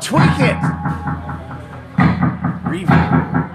Tweak it! Reverb.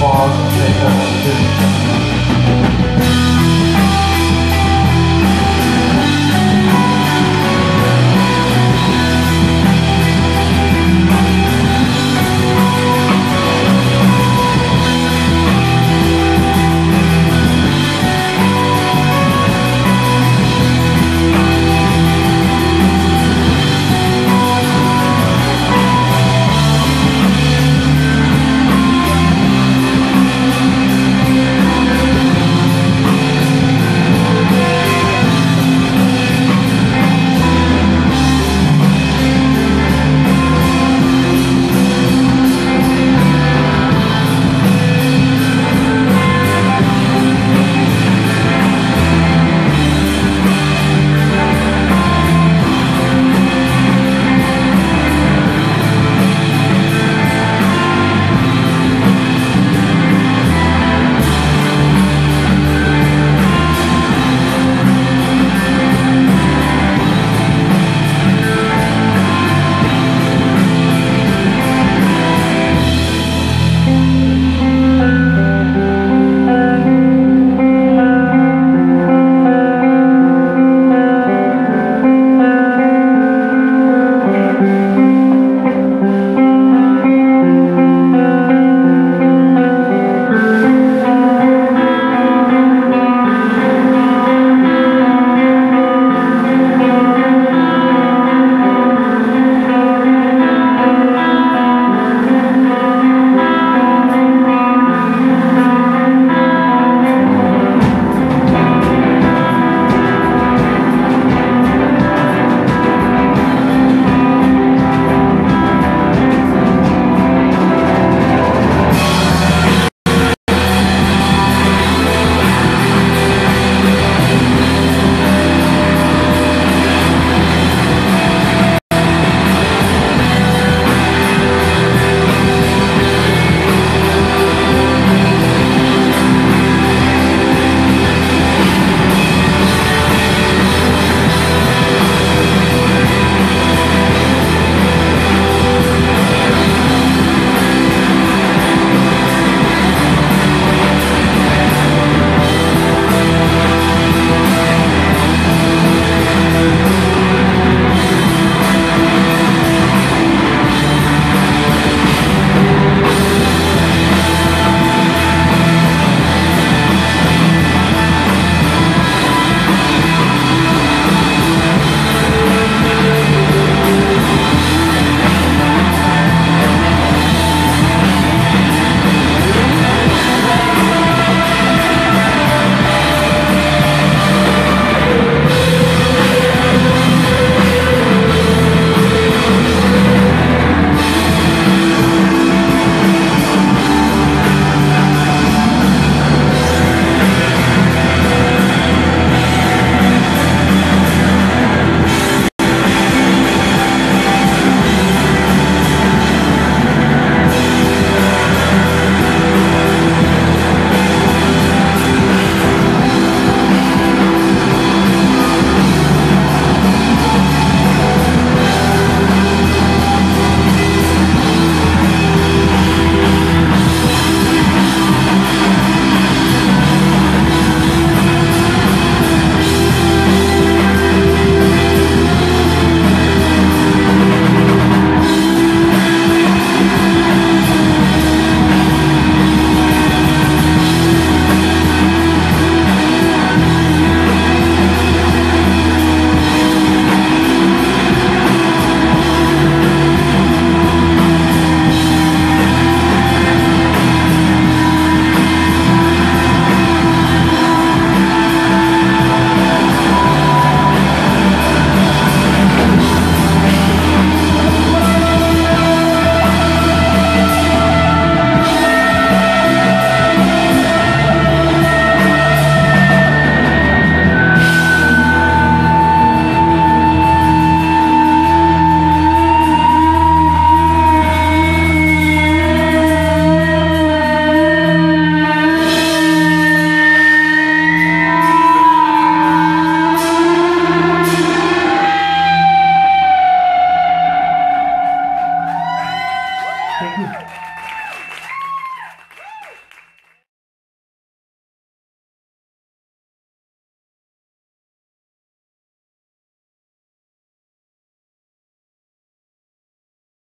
花从背后往